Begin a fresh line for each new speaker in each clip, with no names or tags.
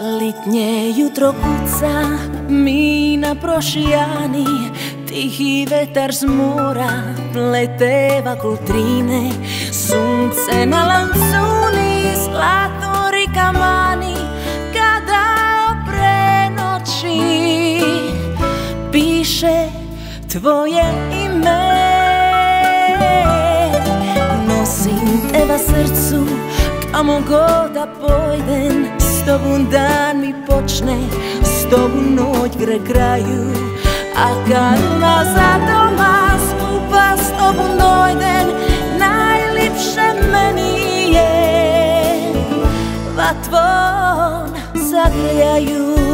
Litnje jutro kuca, mi na prošijani Tihi vetar z mora, plete kultrine Sunce na lancuni, zlato rikamani Kada oprenoći, piše tvoje ime. Nosim teba srcu, kamo god da pojdem tobom dan mi počne, s tobom noć gre kraju A kad nazad doma skupa s tobom dojden Najlipše meni je. Vatvon zagrljaju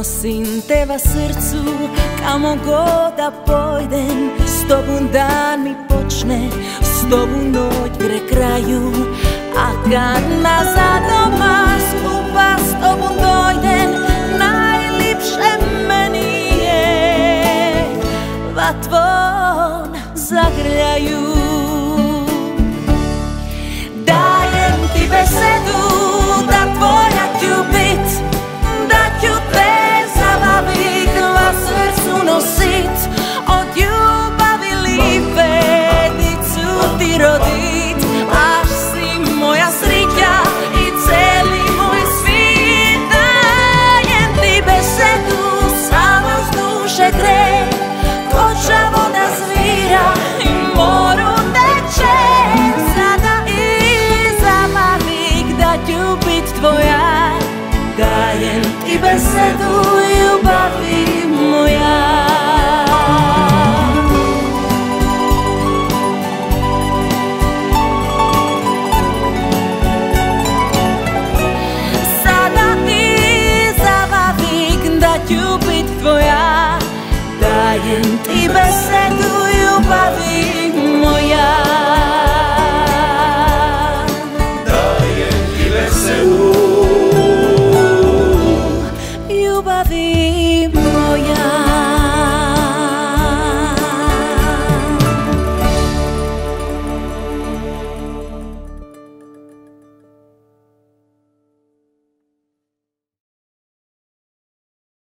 Nosim teba srcu, kamo god da pojdem S tobom dan mi počne, s tobom noć gre kraju A kad בסתו יובח וימויה Любить твоя, даєм ти беседу.